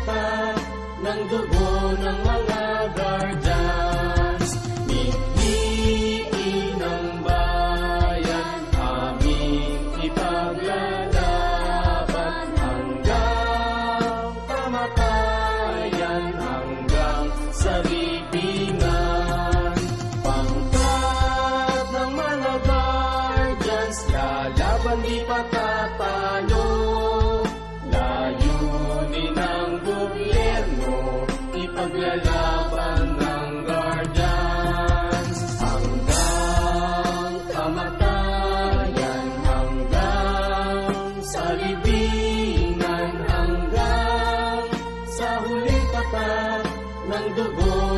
mata ng dugo ng mga guardians. Piliin ang bayan, aming ipaglalaban hanggang kamatayan, hanggang sa libingan. Pangkat ng mga guardians, lalaban di patatay. paglalaban ng Guardians hanggang kamatayan, hanggang salibingan, hanggang sa huling tapat ng dugo.